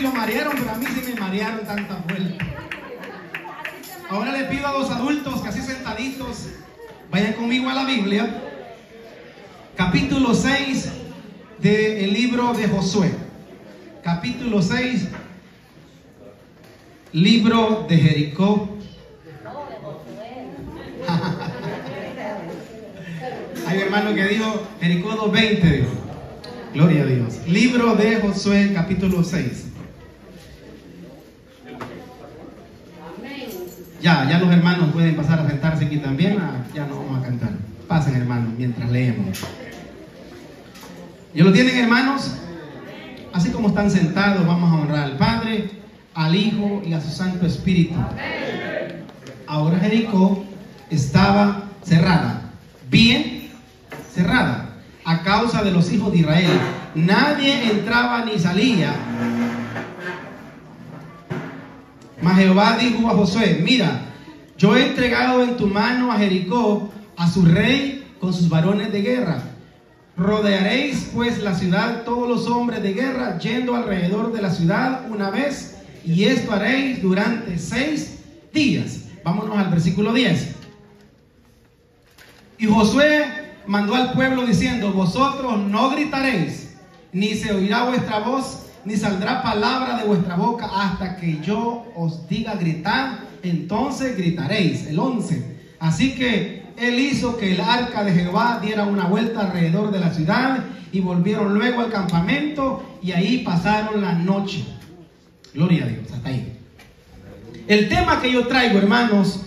lo marearon, pero a mí sí me marearon tanta vuelta. Ahora le pido a los adultos que así sentaditos vayan conmigo a la Biblia. Capítulo 6 del libro de Josué. Capítulo 6, libro de Jericó. Hay un hermano que dijo Jericó 2.20, dijo. Gloria a Dios. Libro de Josué, capítulo 6. Ya, ya los hermanos pueden pasar a sentarse aquí también. Ah, ya no vamos a cantar. Pasen, hermanos, mientras leemos. ¿Ya lo tienen, hermanos? Así como están sentados, vamos a honrar al Padre, al Hijo y a su Santo Espíritu. Ahora Jericó estaba cerrada, bien cerrada, a causa de los hijos de Israel. Nadie entraba ni salía. Jehová dijo a Josué, mira, yo he entregado en tu mano a Jericó, a su rey, con sus varones de guerra. Rodearéis pues la ciudad todos los hombres de guerra yendo alrededor de la ciudad una vez y esto haréis durante seis días. Vámonos al versículo 10. Y Josué mandó al pueblo diciendo, vosotros no gritaréis, ni se oirá vuestra voz, ni saldrá palabra de vuestra boca hasta que yo os diga gritar, entonces gritaréis. El 11. Así que él hizo que el arca de Jehová diera una vuelta alrededor de la ciudad y volvieron luego al campamento y ahí pasaron la noche. Gloria a Dios, hasta ahí. El tema que yo traigo, hermanos,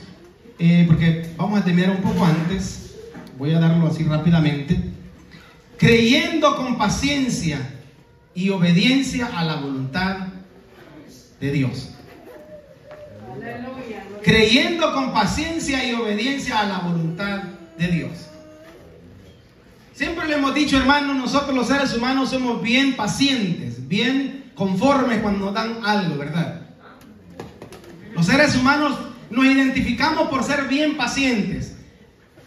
eh, porque vamos a terminar un poco antes, voy a darlo así rápidamente, creyendo con paciencia y obediencia a la voluntad de Dios. Creyendo con paciencia y obediencia a la voluntad de Dios. Siempre le hemos dicho, hermanos, nosotros los seres humanos somos bien pacientes, bien conformes cuando nos dan algo, ¿verdad? Los seres humanos nos identificamos por ser bien pacientes.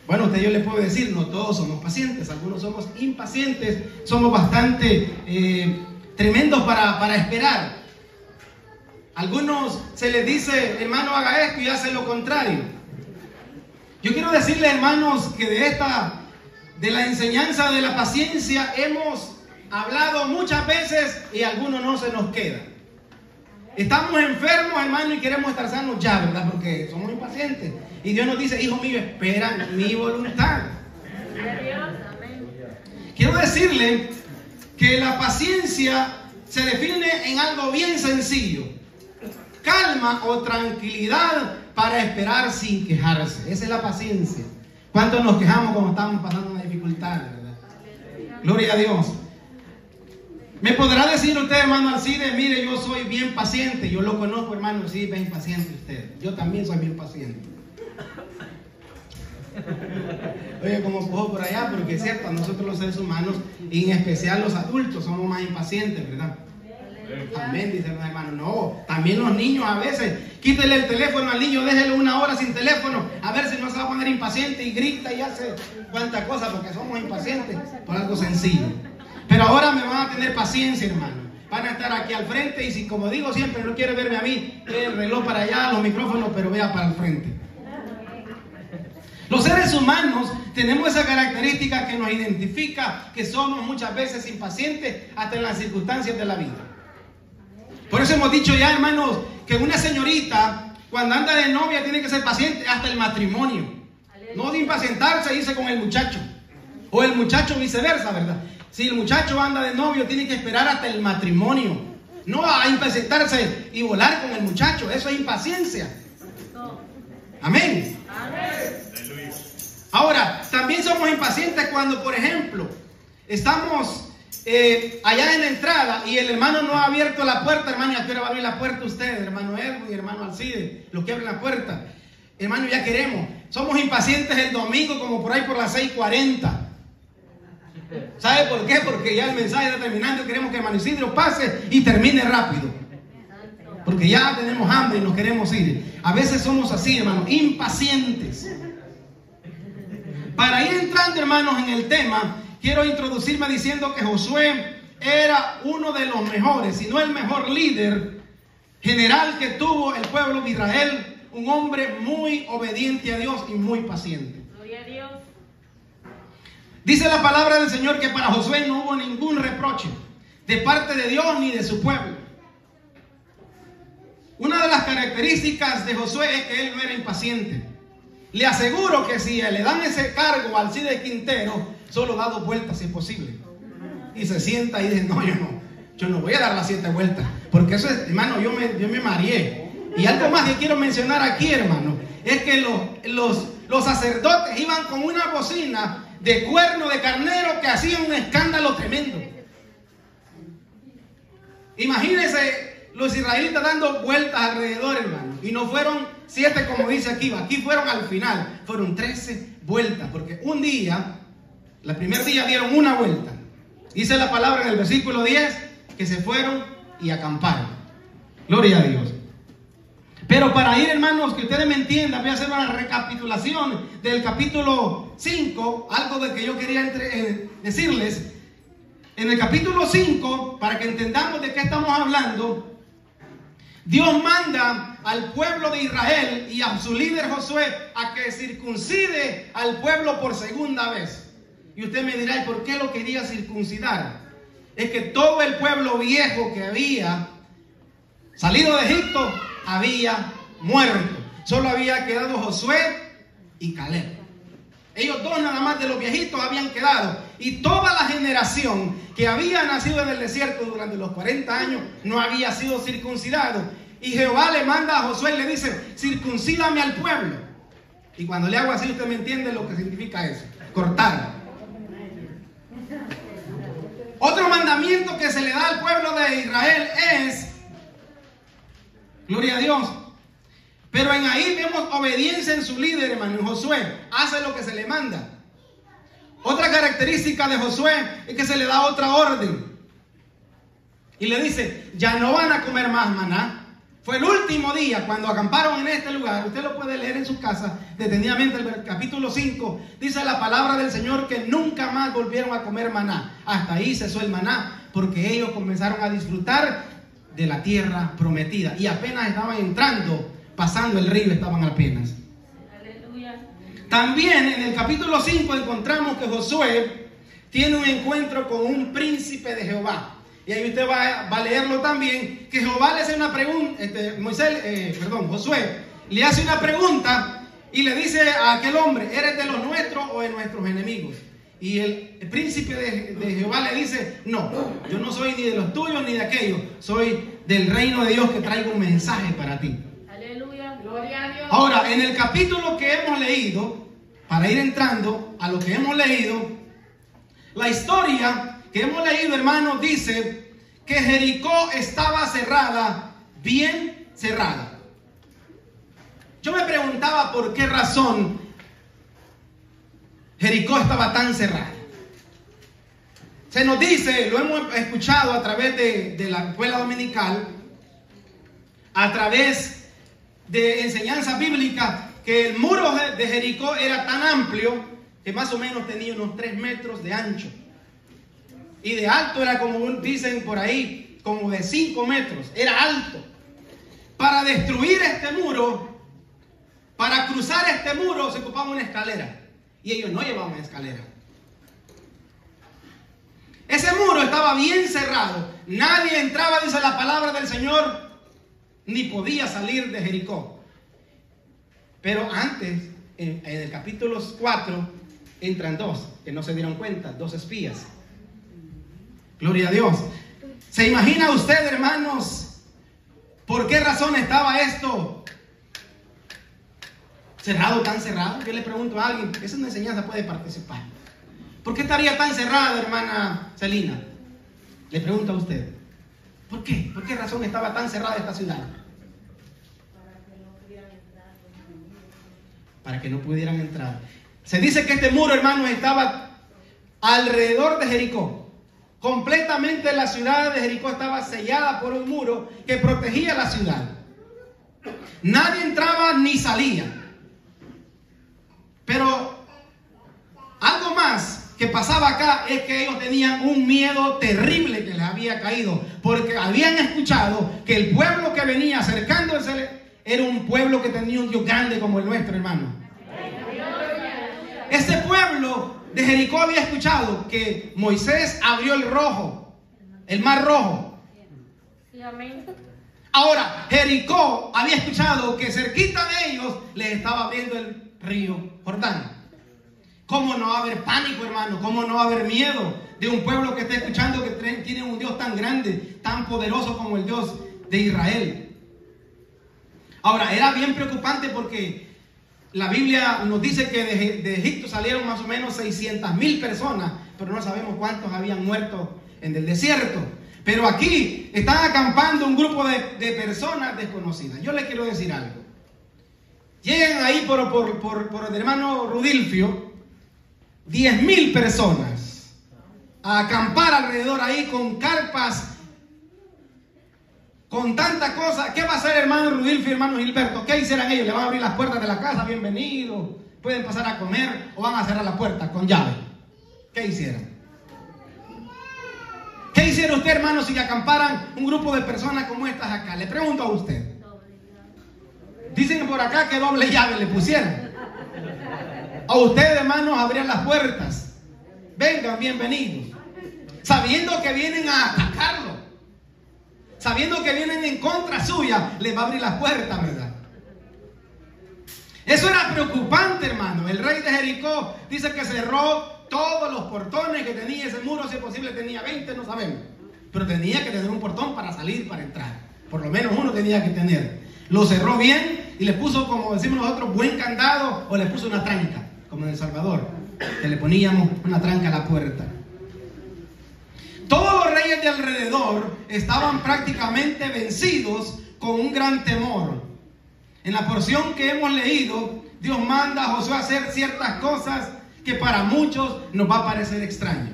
Bueno, usted yo le puedo decir, no todos somos pacientes, algunos somos impacientes, somos bastante eh, tremendos para, para esperar. Algunos se les dice, hermano, haga esto y hace lo contrario. Yo quiero decirle, hermanos, que de esta, de la enseñanza de la paciencia hemos hablado muchas veces y algunos no se nos queda. Estamos enfermos, hermano, y queremos estar sanos ya, ¿verdad? Porque somos impacientes. Y Dios nos dice, hijo mío, espera mi voluntad. Quiero decirle que la paciencia se define en algo bien sencillo. Calma o tranquilidad para esperar sin quejarse. Esa es la paciencia. ¿Cuántos nos quejamos cuando estamos pasando una dificultad, verdad? Gloria a Dios. Me podrá decir usted, hermano Alcide, mire, yo soy bien paciente. Yo lo conozco, hermano, sí, bien paciente usted. Yo también soy bien paciente. Oye, como cojo por allá, porque es cierto, nosotros los seres humanos, y en especial los adultos, somos más impacientes, ¿verdad? Amén, dice el hermano. No, también los niños a veces, quítele el teléfono al niño, déjelo una hora sin teléfono, a ver si no se va a poner impaciente y grita y hace cuánta cosa, porque somos impacientes por algo sencillo. Pero ahora me van a tener paciencia, hermano. Van a estar aquí al frente y si, como digo siempre, no quiere verme a mí, el reloj para allá, los micrófonos, pero vea para el frente. Los seres humanos tenemos esa característica que nos identifica que somos muchas veces impacientes hasta en las circunstancias de la vida. Por eso hemos dicho ya, hermanos, que una señorita cuando anda de novia tiene que ser paciente hasta el matrimonio. No de impacientarse e irse con el muchacho. O el muchacho viceversa, ¿verdad? Si el muchacho anda de novio, tiene que esperar hasta el matrimonio. No a impacientarse y volar con el muchacho. Eso es impaciencia. Amén. Ahora, también somos impacientes cuando, por ejemplo, estamos eh, allá en la entrada y el hermano no ha abierto la puerta, hermano, ¿y a abrir la puerta usted, hermano Edwin y hermano Alcide? Los que abren la puerta. Hermano, ya queremos. Somos impacientes el domingo como por ahí por las 6.40. ¿Sabe por qué? Porque ya el mensaje está terminando y queremos que hermano Isidro pase y termine rápido. Porque ya tenemos hambre y nos queremos ir. A veces somos así, hermano, impacientes. Para ir entrando, hermanos, en el tema, quiero introducirme diciendo que Josué era uno de los mejores, si no el mejor líder general que tuvo el pueblo de Israel, un hombre muy obediente a Dios y muy paciente. Gloria a Dios. Dice la palabra del Señor que para Josué no hubo ningún reproche de parte de Dios ni de su pueblo. Una de las características de Josué es que él no era impaciente. Le aseguro que si le dan ese cargo al CIDE Quintero, solo da dos vueltas si es posible. Y se sienta y dice, no, yo no, yo no voy a dar las siete vueltas. Porque eso es, hermano, yo me, yo me mareé. Y algo más que quiero mencionar aquí, hermano, es que los, los, los sacerdotes iban con una bocina de cuerno de carnero que hacía un escándalo tremendo. Imagínense los israelitas dando vueltas alrededor, hermano. Y no fueron siete como dice aquí, aquí fueron al final, fueron trece vueltas, porque un día, el primer día dieron una vuelta. Dice la palabra en el versículo 10 que se fueron y acamparon. Gloria a Dios. Pero para ir, hermanos, que ustedes me entiendan, voy a hacer una recapitulación del capítulo 5, algo de que yo quería eh, decirles. En el capítulo 5, para que entendamos de qué estamos hablando, Dios manda al pueblo de Israel y a su líder Josué a que circuncide al pueblo por segunda vez. Y usted me dirá, ¿y por qué lo quería circuncidar? Es que todo el pueblo viejo que había salido de Egipto había muerto. Solo había quedado Josué y Caleb. Ellos dos nada más de los viejitos habían quedado. Y toda la generación que había nacido en el desierto durante los 40 años no había sido circuncidado. Y Jehová le manda a Josué y le dice, circuncídame al pueblo. Y cuando le hago así, usted me entiende lo que significa eso. Cortar. Otro mandamiento que se le da al pueblo de Israel es, gloria a Dios, pero en ahí vemos obediencia en su líder, hermano. Josué hace lo que se le manda. Otra característica de Josué es que se le da otra orden. Y le dice, ya no van a comer más maná. Fue el último día cuando acamparon en este lugar. Usted lo puede leer en su casa detenidamente. El capítulo 5 dice la palabra del Señor que nunca más volvieron a comer maná. Hasta ahí cesó el maná porque ellos comenzaron a disfrutar de la tierra prometida. Y apenas estaban entrando, pasando el río, estaban apenas. También en el capítulo 5 encontramos que Josué tiene un encuentro con un príncipe de Jehová. Y ahí usted va, va a leerlo también, que Jehová le hace una pregunta, este, Moisés, eh, perdón, Josué, le hace una pregunta y le dice a aquel hombre, ¿eres de los nuestros o de nuestros enemigos? Y el, el príncipe de, de Jehová le dice, no, yo no soy ni de los tuyos ni de aquellos, soy del reino de Dios que traigo un mensaje para ti. Aleluya. Gloria a Dios. Ahora, en el capítulo que hemos leído, para ir entrando a lo que hemos leído, la historia que hemos leído, hermanos, dice que Jericó estaba cerrada, bien cerrada. Yo me preguntaba por qué razón Jericó estaba tan cerrada. Se nos dice, lo hemos escuchado a través de, de la escuela dominical, a través de enseñanza bíblica, que el muro de Jericó era tan amplio que más o menos tenía unos 3 metros de ancho. Y de alto era como dicen por ahí, como de 5 metros. Era alto. Para destruir este muro, para cruzar este muro se ocupaba una escalera. Y ellos no llevaban escalera. Ese muro estaba bien cerrado. Nadie entraba, dice la palabra del Señor, ni podía salir de Jericó. Pero antes, en, el capítulo 4, entran dos, que no se dieron cuenta, dos espías. Gloria a Dios. ¿Se imagina usted, hermanos, por qué razón estaba esto cerrado, tan cerrado? Yo le pregunto a alguien, esa es una enseñanza, puede participar. ¿Por qué estaría tan cerrado, hermana Celina? Le pregunto a usted. ¿Por qué? ¿Por qué razón estaba tan cerrada esta ciudad? Para que no pudieran. Se dice que este muro, hermanos, estaba alrededor de Jericó. Completamente la ciudad de Jericó estaba sellada por un muro que protegía la ciudad. Nadie entraba ni salía. Pero algo más que que pasaba acá es que ellos tenían un miedo terrible que les había caído, porque habían escuchado que el pueblo que venía acercándose era un pueblo que tenía un Dios grande como el nuestro, hermano. Este pueblo de Jericó había escuchado que Moisés abrió el rojo, el mar rojo. Ahora, Jericó había escuchado que cerquita de ellos les estaba viendo el río Jordán. ¿Cómo no va a haber pánico, hermano? ¿Cómo no va a haber miedo de un pueblo que está escuchando que tiene un Dios tan grande, tan poderoso como el Dios de Israel? Ahora, era bien preocupante porque la Biblia nos dice que de, Egipto salieron más o menos 600 mil personas, pero no sabemos cuántos habían muerto en el desierto. Pero aquí están acampando un grupo de, personas desconocidas. Yo les quiero decir algo. Llegan ahí por, por el hermano Rudilfio, 10 mil personas a acampar alrededor ahí con carpas, con tanta cosa. ¿Qué va a hacer hermano Rudilfio y hermano Gilberto? ¿Qué hicieran ellos? ¿Le van a abrir las puertas de la casa? Bienvenidos. Pueden pasar a comer o van a cerrar la puerta con llave. ¿Qué hicieran? ¿Qué hiciera usted, hermano, si acamparan un grupo de personas como estas acá? Le pregunto a usted. Dicen por acá que doble llave le pusieron. A ustedes, hermanos, abrían las puertas. Vengan, bienvenidos. Sabiendo que vienen a atacarlo. Sabiendo que vienen en contra suya, les va a abrir las puertas, ¿verdad? Eso era preocupante, hermano. El rey de Jericó dice que cerró todos los portones que tenía ese muro, si es posible tenía 20, no sabemos. Pero tenía que tener un portón para salir, para entrar. Por lo menos uno tenía que tener. Lo cerró bien y le puso, como decimos nosotros, buen candado o le puso una tranca, como en El Salvador, que le poníamos una tranca a la puerta. Todos los reyes de alrededor estaban prácticamente vencidos con un gran temor. En la porción que hemos leído, Dios manda a Josué a hacer ciertas cosas que para muchos nos va a parecer extraño.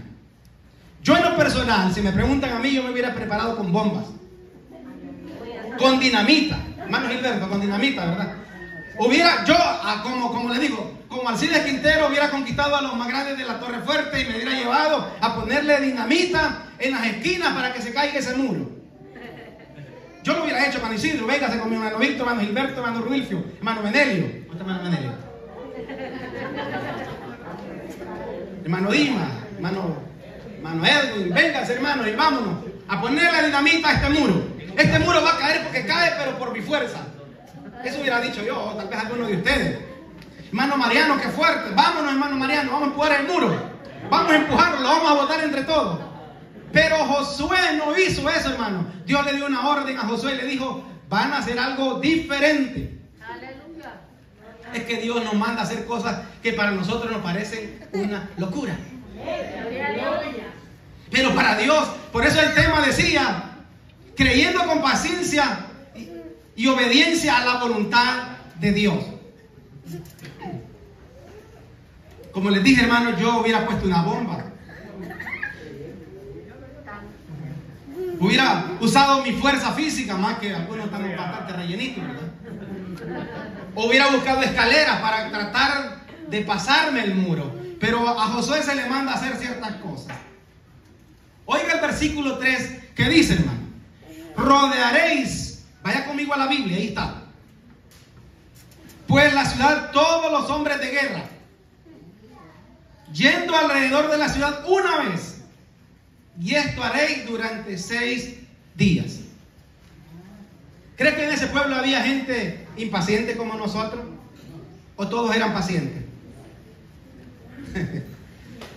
Yo en lo personal, si me preguntan a mí, yo me hubiera preparado con bombas, con dinamita, hermano Gilberto, con dinamita, ¿verdad? Hubiera, yo, como, como le digo, como Alcides Quintero hubiera conquistado a los más grandes de la Torre Fuerte y me hubiera llevado a ponerle dinamita en las esquinas para que se caiga ese muro. Yo lo hubiera hecho, hermano Isidro, véngase con mi hermano Víctor, hermano Gilberto, hermano Ruilfio, hermano Menelio. hermano Menelio? hermano Dima, hermano, hermano Edwin, véngase hermano y vámonos a ponerle dinamita a este muro. Este muro va a caer porque cae, pero por mi fuerza. Eso hubiera dicho yo, o tal vez alguno de ustedes. Hermano Mariano, qué fuerte. Vámonos, hermano Mariano, vamos a empujar el muro. Vamos a empujarlo, lo vamos a botar entre todos. Pero Josué no hizo eso, hermano. Dios le dio una orden a Josué y le dijo, van a hacer algo diferente. Aleluya. Es que Dios nos manda a hacer cosas que para nosotros nos parecen una locura. Pero para Dios, por eso el tema decía, creyendo con paciencia y, y obediencia a la voluntad de Dios. Como les dije, hermano, yo hubiera puesto una bomba. Hubiera usado mi fuerza física, más que algunos estamos bastante rellenitos, hubiera buscado escaleras para tratar de pasarme el muro. Pero a Josué se le manda a hacer ciertas cosas. Oiga el versículo 3 que dice, hermano. Rodearéis, vaya conmigo a la Biblia, ahí está. Pues la ciudad, todos los hombres de guerra, yendo alrededor de la ciudad una vez. Y esto haréis durante seis días. ¿Cree que en ese pueblo había gente impaciente como nosotros? ¿O todos eran pacientes?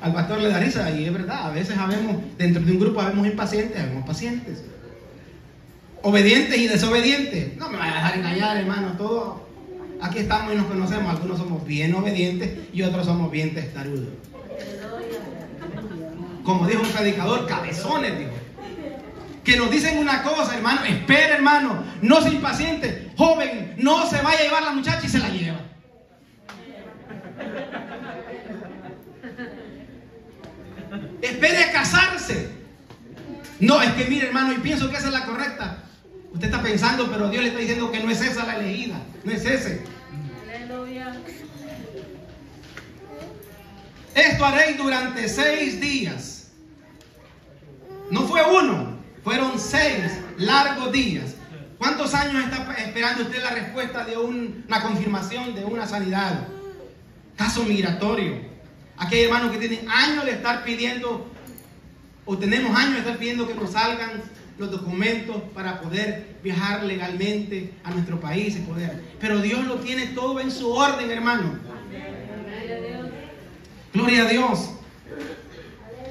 Al pastor le da risa y es verdad, a veces habemos, dentro de un grupo habemos impacientes, habemos pacientes. Obedientes y desobedientes. No me vaya a dejar engañar, hermano, todos aquí estamos y nos conocemos. Algunos somos bien obedientes y otros somos bien testarudos. Como dijo un predicador, cabezones, dijo. Que nos dicen una cosa, hermano, espera, hermano, no se impaciente, joven, no se vaya a llevar la muchacha y se la lleva. Espere a casarse. No, es que mire, hermano, y pienso que esa es la correcta. Usted está pensando, pero Dios le está diciendo que no es esa la elegida, no es ese. Esto haréis durante seis días. No fue uno, fueron seis largos días. ¿Cuántos años está esperando usted la respuesta de un- una confirmación de una sanidad? Caso migratorio. Aquí hay hermanos que tienen años de estar pidiendo, o tenemos años de estar pidiendo que nos salgan los documentos para poder viajar legalmente a nuestro país y poder. Pero Dios lo tiene todo en su orden, hermano. Gloria a Dios.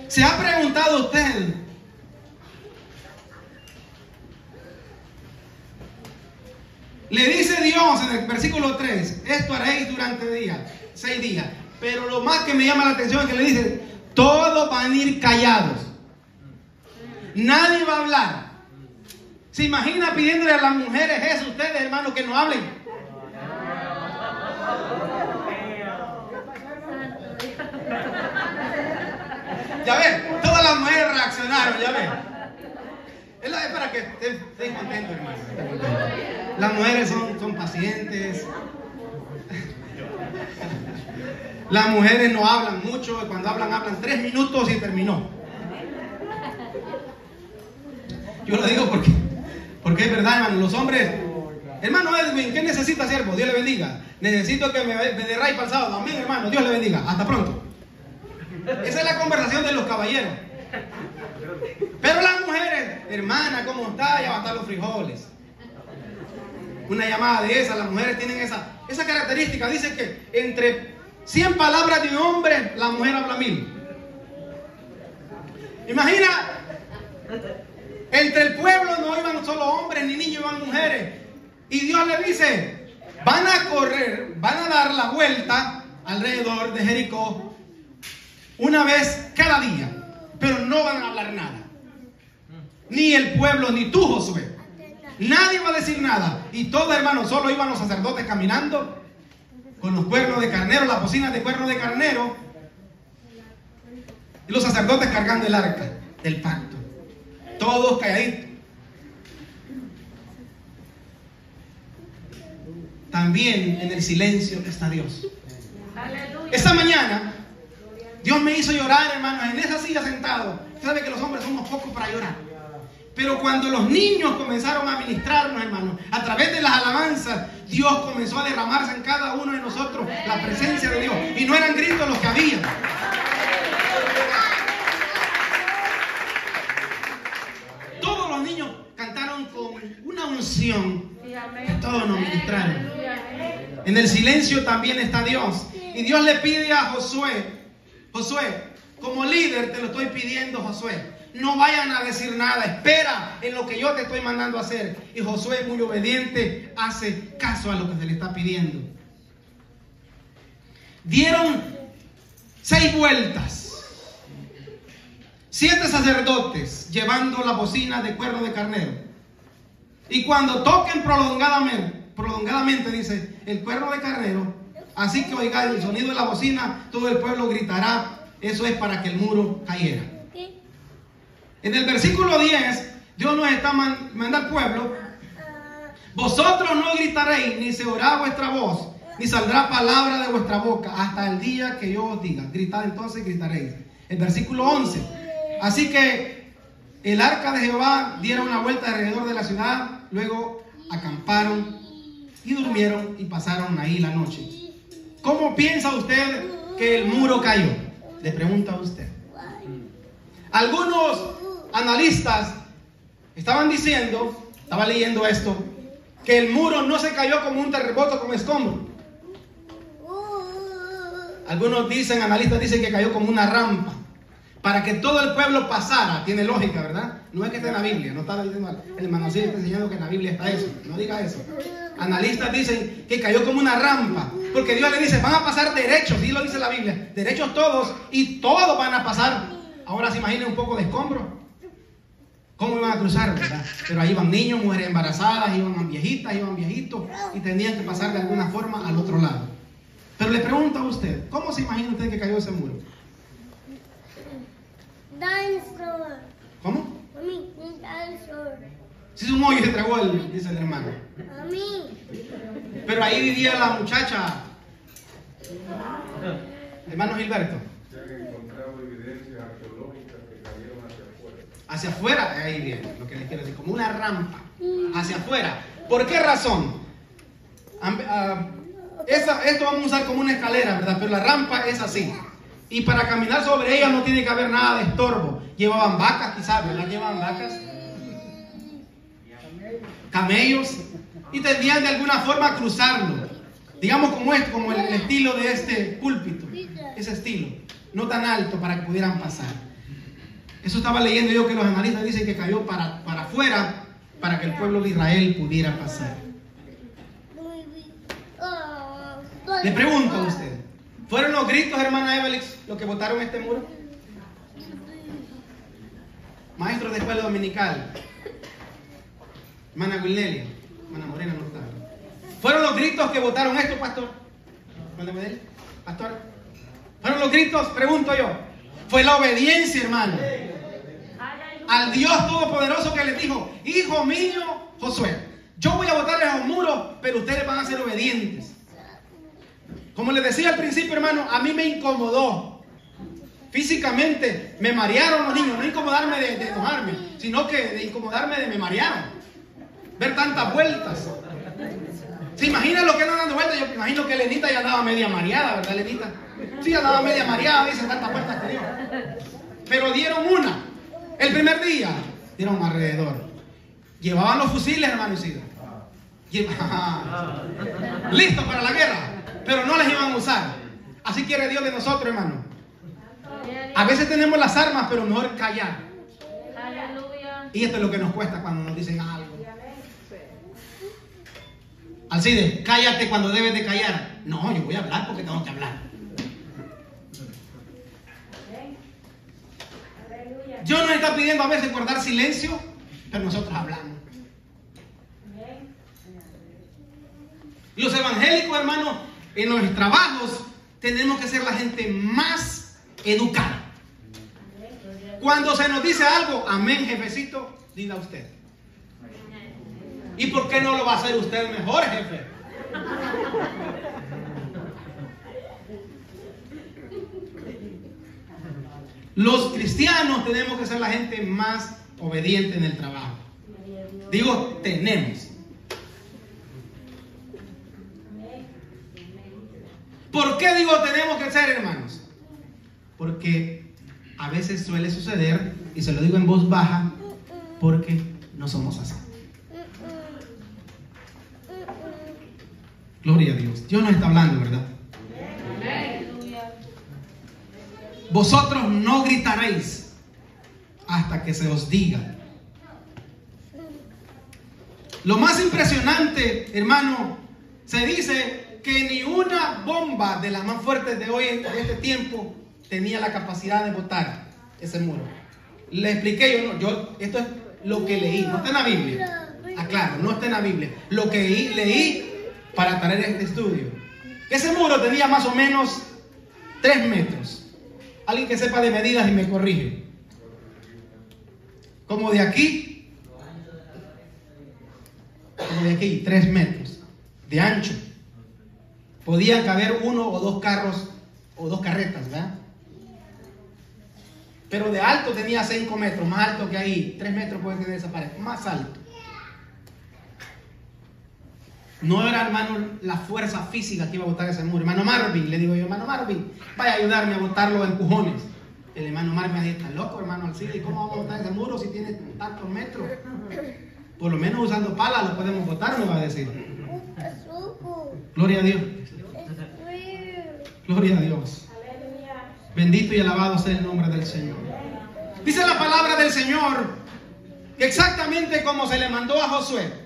¿Se ha preguntado usted? Le dice Dios en el versículo 3, esto haréis durante días, seis días. Pero lo más que me llama la atención es que le dice, todos van a ir callados. Nadie va a hablar. ¿Se imagina pidiéndole a las mujeres eso ustedes, hermanos, que no hablen? Ya ven, todas las mujeres reaccionaron, ya ven. Es para que estén, estén contentos, hermano. Las mujeres son, son pacientes. Las mujeres no hablan mucho, cuando hablan, hablan tres minutos y terminó. Yo lo digo porque, porque es verdad, hermano. Los hombres, hermano Edwin, ¿qué necesita, siervo? Dios le bendiga. Necesito que me, me derrape para el sábado. Amén, hermano. Dios le bendiga. Hasta pronto. Esa es la conversación de los caballeros. Pero las mujeres, hermana, ¿cómo está? Ya va a estar los frijoles. Una llamada de esas, las mujeres tienen esa, característica. Dice que entre 100 palabras de un hombre, la mujer habla mil. Imagina, entre el pueblo no iban solo hombres ni niños, iban mujeres. Y Dios le dice, van a correr, van a dar la vuelta alrededor de Jericó una vez cada día, pero no van a hablar nada. Ni el pueblo, ni tú, Josué. Nadie va a decir nada. Y todos, hermanos, solo iban los sacerdotes caminando con los cuernos de carnero, las bocinas de cuernos de carnero. Y los sacerdotes cargando el arca del pacto. Todos calladitos. También en el silencio está Dios. Esta mañana, Dios me hizo llorar, hermanos, en esa silla sentado. Usted sabe que los hombres somos pocos para llorar. Pero cuando los niños comenzaron a ministrarnos, hermanos, a través de las alabanzas, Dios comenzó a derramarse en cada uno de nosotros la presencia de Dios. Y no eran gritos los que había. Todos los niños cantaron con una unción. Amén. Todos nos ministraron. En el silencio también está Dios. Y Dios le pide a Josué, Josué, como líder te lo estoy pidiendo, Josué. No vayan a decir nada, espera en lo que yo te estoy mandando a hacer. Y Josué, muy obediente, hace caso a lo que se le está pidiendo. Dieron seis vueltas. Siete sacerdotes llevando la bocina de cuerno de carnero. Y cuando toquen prolongadamente, prolongadamente dice el cuerno de carnero, así que oigáis el sonido de la bocina, todo el pueblo gritará. Eso es para que el muro cayera. En el versículo 10, Dios nos está man- manda al pueblo. Vosotros no gritaréis, ni se oirá vuestra voz, ni saldrá palabra de vuestra boca hasta el día que yo os diga. Gritad entonces, gritaréis. El versículo 11. Así que el arca de Jehová dieron una vuelta alrededor de la ciudad, luego acamparon y durmieron y pasaron ahí la noche. ¿Cómo piensa usted que el muro cayó? Le pregunta a usted. Algunos analistas estaban diciendo, estaba leyendo esto, que el muro no se cayó como un terremoto con escombro. Algunos dicen, analistas dicen que cayó como una rampa para que todo el pueblo pasara. Tiene lógica, ¿verdad? No es que esté en la Biblia, no está diciendo el manocillo está enseñando que en la Biblia está eso. No diga eso. Analistas dicen que cayó como una rampa, porque Dios le dice, van a pasar derechos, y lo dice la Biblia, derechos todos, y todos van a pasar. Ahora se imaginen un poco de escombro. ¿Cómo iban a cruzar, verdad? Pero ahí iban niños, mujeres embarazadas, iban viejitas, iban viejitos, y tenían que pasar de alguna forma al otro lado. Pero le pregunto a usted, ¿cómo se imagina usted que cayó ese muro? Dinosaur. ¿Cómo? Dinosaur. Si es un hoyo y se tragó el, dice el hermano. Pero ahí vivía la muchacha. Hermano Gilberto. Se han encontrado evidencias arqueológicas que cayeron hacia afuera. Hacia afuera, ahí viene lo que les quiero decir, como una rampa, hacia afuera. ¿Por qué razón? Ah, esa- esto vamos a usar como una escalera, ¿verdad? Pero la rampa es así. Y para caminar sobre ella no tiene que haber nada de estorbo. Llevaban vacas, quizás, ¿verdad? Llevaban vacas. Camellos. Y tendrían de alguna forma cruzarlo. Digamos como esto, como el, el estilo de este púlpito. Ese estilo. No tan alto para que pudieran pasar. Eso estaba leyendo yo que los analistas dicen que cayó para, para afuera para que el pueblo de Israel pudiera pasar. Le pregunto a usted, ¿fueron los gritos, hermana Evelix, los que votaron este muro? Maestro de escuela dominical, hermana Wilnelia, hermana Morena no está. ¿Fueron los gritos que votaron esto, pastor? Pastor. ¿Fueron los gritos? Pregunto yo. Fue la obediencia, hermano al Dios Todopoderoso que le dijo, hijo mío, Josué, yo voy a botar esos muros, pero ustedes van a ser obedientes. Como les decía al principio, hermano, a mí me incomodó. Físicamente me marearon los niños, no incomodarme de, de enojarme, sino que de incomodarme de me marearon. Ver tantas vueltas. ¿Se imagina lo que andan dando vueltas? Yo me imagino que Lenita ya andaba media mareada, ¿verdad, Lenita? Sí, andaba media mareada, dice tantas vueltas que dio. Pero dieron una. El primer día dieron alrededor. Llevaban los fusiles, hermano Isidro. Listos para la guerra. Pero no las iban a usar. Así quiere Dios de nosotros, hermano. A veces tenemos las armas, pero mejor callar. Y esto es lo que nos cuesta cuando nos dicen algo. Alcide, cállate cuando debes de callar. No, yo voy a hablar porque tengo que hablar. Dios nos está pidiendo a veces guardar silencio, pero nosotros hablamos. Los evangélicos, hermanos, en los trabajos tenemos que ser la gente más educada. Cuando se nos dice algo, amén, jefecito, diga usted. ¿Y por qué no lo va a hacer usted mejor, jefe? Los cristianos tenemos que ser la gente más obediente en el trabajo. Digo, tenemos. ¿Por qué digo tenemos que ser, hermanos? Porque a veces suele suceder, y se lo digo en voz baja, porque no somos así. Gloria a Dios. Dios nos está hablando, ¿verdad? Vosotros no gritaréis hasta que se os diga. Lo más impresionante, hermano, se dice que ni una bomba de las más fuertes de hoy, de este tiempo, tenía la capacidad de botar ese muro. Le expliqué yo, no, yo esto es lo que leí, no está en la Biblia. Aclaro, no está en la Biblia. Lo que leí, leí para traer este estudio. Ese muro tenía más o menos 3 metros. Alguien que sepa de medidas y me corrige. Como de aquí, como de aquí, 3 metros de ancho. Podían caber uno o dos carros o dos carretas, ¿verdad? Pero de alto tenía 5 metros, más alto que ahí. 3 metros puede tener esa pared, más alto. No era, hermano, la fuerza física que iba a botar ese muro. Hermano Marvin, le digo yo, hermano Marvin, vaya a ayudarme a botarlo a empujones. El hermano Marvin dice, está loco, hermano Alcide, ¿y cómo vamos a botar ese muro si tiene tantos metros? Por lo menos usando palas lo podemos botar, me va a decir. Gloria a Dios. Gloria a Dios. Bendito y alabado sea el nombre del Señor. Dice la palabra del Señor exactamente como se le mandó a Josué.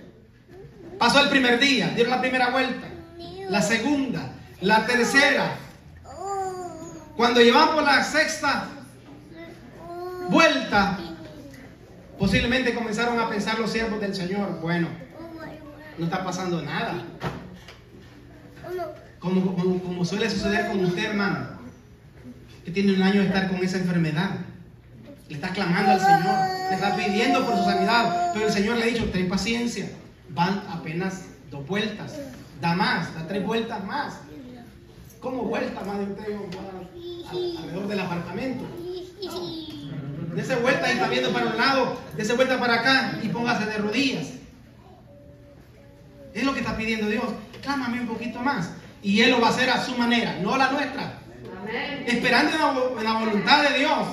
Pasó el primer día, dieron la primera vuelta, la segunda, la tercera. Cuando llevamos la sexta vuelta, posiblemente comenzaron a pensar los siervos del Señor, bueno, no está pasando nada. Como, como suele suceder con usted, hermano, que tiene un año de estar con esa enfermedad. Le está clamando al Señor, le está pidiendo por su sanidad, pero el Señor le ha dicho, ten paciencia, van apenas dos vueltas, da más, da tres vueltas más. ¿Cómo vueltas más de usted? al- alrededor del apartamento. Dese vuelta y está viendo para un lado, dese vuelta para acá y póngase de rodillas. Es lo que está pidiendo Dios. Clámame un poquito más. Y Él lo va a hacer a su manera, no a la nuestra. Esperando en la, en la voluntad de Dios,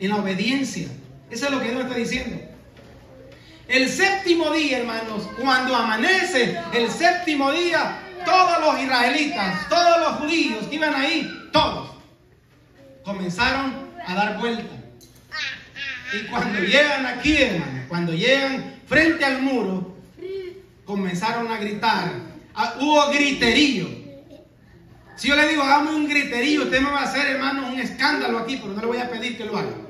en la obediencia. Eso es lo que Dios está diciendo. El séptimo día, hermanos, cuando amanece el séptimo día, todos los israelitas, todos los judíos que iban ahí, todos, comenzaron a dar vuelta. Y cuando llegan aquí, hermanos, cuando llegan frente al muro, comenzaron a gritar. Ah, hubo griterío. Si yo le digo, hagamos un griterío, usted me va a hacer, hermano, un escándalo aquí, pero no le voy a pedir que lo haga.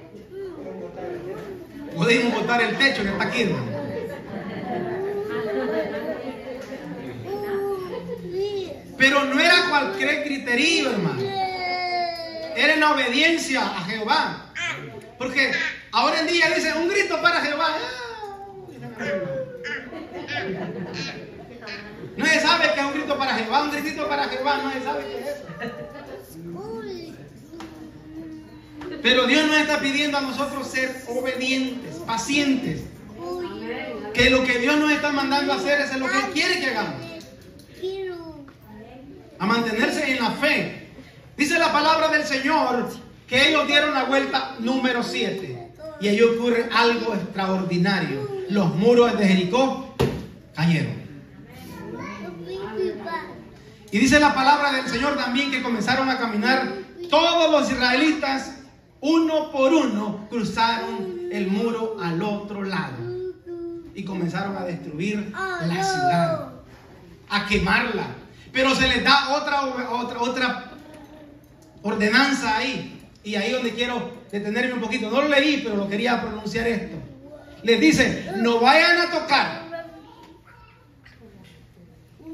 Podemos botar el techo que está aquí, hermano. Pero no era cualquier griterío, hermano. Era en obediencia a Jehová. Porque ahora en día dice un grito para Jehová. No se sabe que es un grito para Jehová, un gritito para Jehová, no se sabe qué es eso. Pero Dios nos está pidiendo a nosotros ser obedientes, pacientes. Que lo que Dios nos está mandando a hacer es lo que Él quiere que hagamos. A mantenerse en la fe. Dice la palabra del Señor que ellos dieron la vuelta número 7. Y ahí ocurre algo extraordinario. Los muros de Jericó cayeron. Y dice la palabra del Señor también que comenzaron a caminar todos los israelitas, uno por uno, cruzaron el muro al otro lado. Y comenzaron a destruir la ciudad, a quemarla. Pero se les da otra, otra, otra ordenanza ahí. Y ahí donde quiero detenerme un poquito. No lo leí, pero lo quería pronunciar esto. Les dice, no vayan a tocar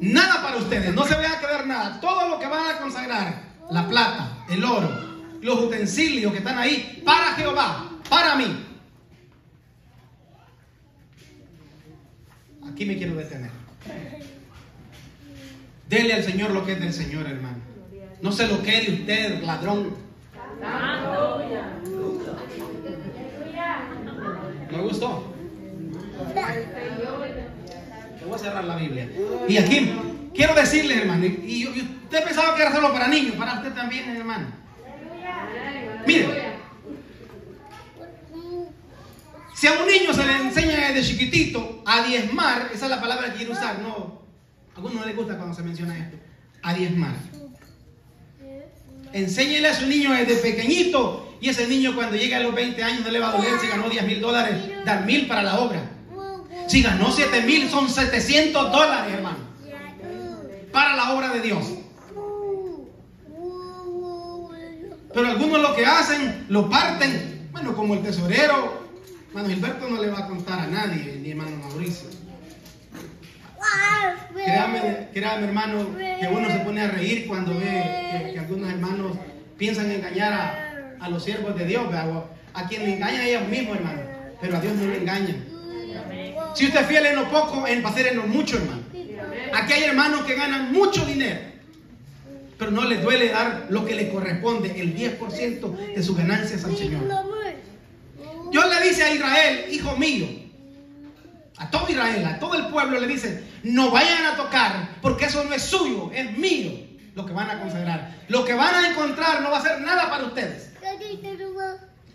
Nada para ustedes, no se vaya a quedar nada. Todo lo que van a consagrar, la plata, el oro, los utensilios que están ahí, para Jehová, para mí. Aquí me quiero detener. Dele al Señor lo que es del Señor, hermano. No se lo quede usted, ladrón. ¿Me gustó? Te voy a cerrar la Biblia. Y aquí quiero decirles, hermano, y usted pensaba que era solo para niños, para usted también, hermano. Mire, si a un niño se le enseña desde chiquitito a diezmar, esa es la palabra que quiero usar, no. A algunos no les gusta cuando se menciona esto. A diezmar. Enséñele a su niño desde pequeñito y ese niño cuando llegue a los 20 años no le va a doler si ganó 10 mil dólares, dar mil para la obra. Si ganó 7 mil son 700 dólares, hermano, para la obra de Dios. Pero algunos lo que hacen, lo parten. Bueno, como el tesorero, hermano Gilberto no le va a contar a nadie, ni hermano Mauricio. Créame, créame, hermano, que uno se pone a reír cuando ve que, algunos hermanos piensan engañar a, a los siervos de Dios, a quien le engañan a ellos mismos, hermano, pero a Dios no le engañan. Si usted es fiel en lo poco, en va a ser en lo mucho, hermano. Aquí hay hermanos que ganan mucho dinero, pero no les duele dar lo que le corresponde, el 10% de sus ganancias al Señor. Dios le dice a Israel, hijo mío, a todo Israel, a todo el pueblo le dice, no vayan a tocar, porque eso no es suyo, es mío lo que van a consagrar. Lo que van a encontrar no va a ser nada para ustedes.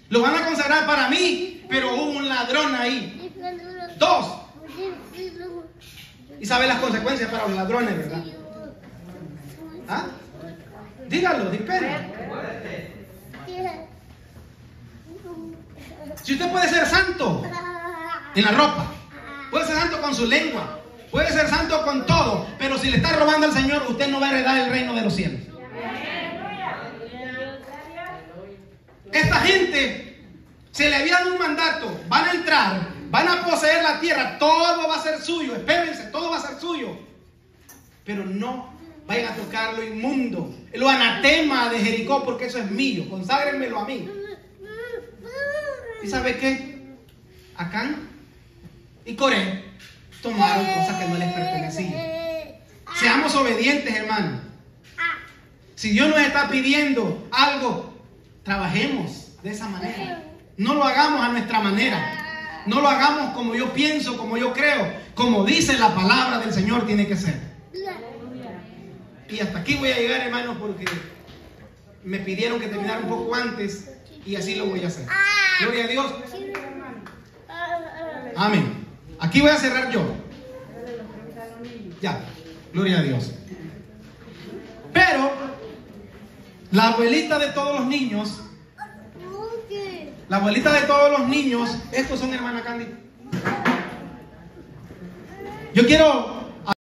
Lo van a consagrar para mí, pero hubo un ladrón ahí. Dos. Y sabe las consecuencias para los ladrones, ¿verdad? ¿Ah? Dígalo, dispere. Si usted puede ser santo en la ropa, puede ser santo con su lengua, puede ser santo con todo, pero si le está robando al Señor, usted no va a heredar el reino de los cielos. Esta gente se le había dado un mandato, van a entrar, van a poseer la tierra, todo va a ser suyo, espérense, todo va a ser suyo. Pero no vayan a tocar lo inmundo, lo anatema de Jericó, porque eso es mío, conságrenmelo a mí. ¿Y sabe qué? Acán y Coré tomaron cosas que no les pertenecían. Seamos obedientes, hermano. Si Dios nos está pidiendo algo, trabajemos de esa manera. No lo hagamos a nuestra manera. No lo hagamos como yo pienso, como yo creo, como dice la palabra del Señor tiene que ser. Y hasta aquí voy a llegar, hermanos, porque me pidieron que terminara un poco antes y así lo voy a hacer. Gloria a Dios. Amén. Aquí voy a cerrar yo. Ya, gloria a Dios. Pero la abuelita de todos los niños, la abuelita de todos los niños, estos son hermana Candy. Yo quiero